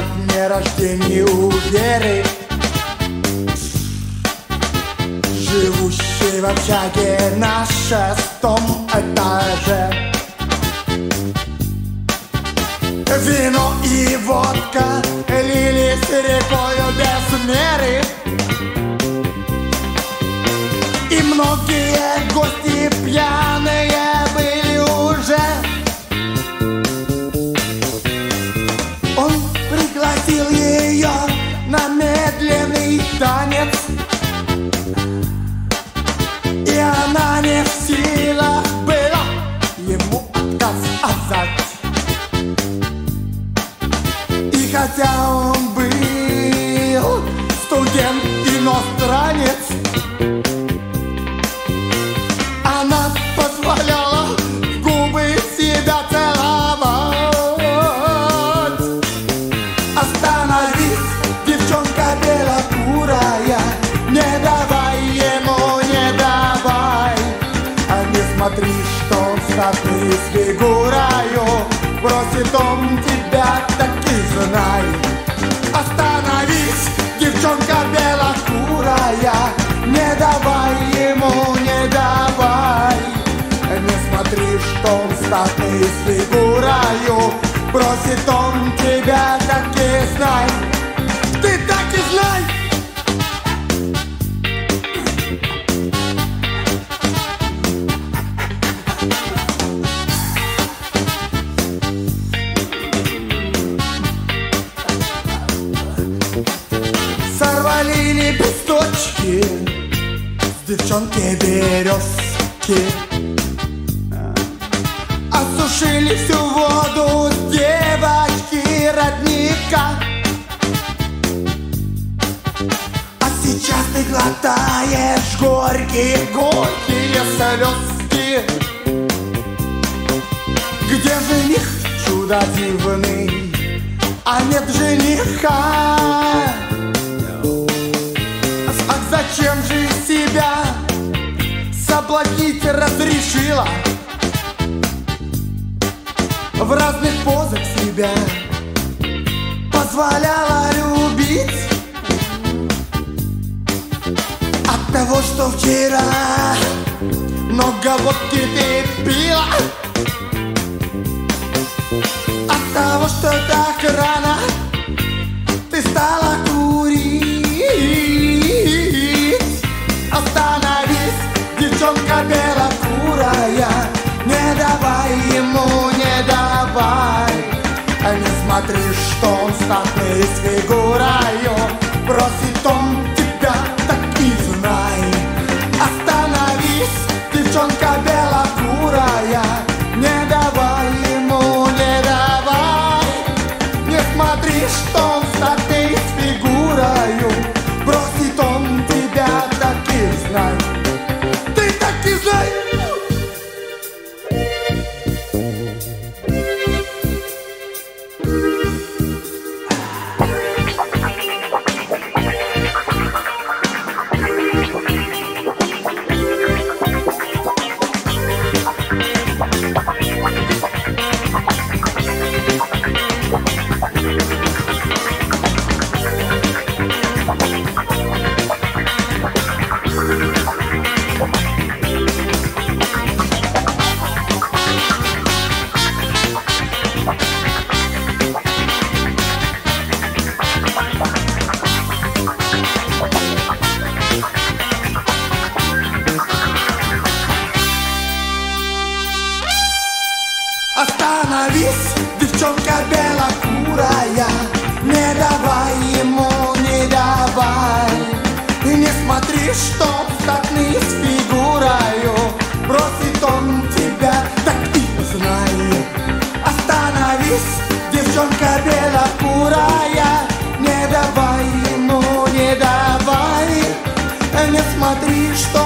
На дне рождения у Веры Живущей в общаге на шестом этаже Вино и водка лились рекою без меры. И многие статный с фигурою Просит он тебя, так и знай Остановись, девчонка белокурая Не давай ему, не давай. Не смотри, что он статный с фигурою Просит он тебя, так и знай девчонки березки Осушили всю воду девочки родника А сейчас ты глотаешь горькие, горькие слезки Где жених чудо дивный, а нет жениха соблазнить разрешила. В разных позах себя позволяла любить. От того, что вчера много водки ты пила. От того, что так рано ему, не давай. Не смотри, что он статный с фигурою. Просит он тебя, так и знай. Остановись, девчонка белокурая. Не давай ему, не давай. Не смотри, что он статный Девчонка белокурая Не давай ему, не давай. Не смотри, что он статный с Просит он тебя, так и знай Остановись, девчонка белокурая Не давай ему, не давай. Не смотри, что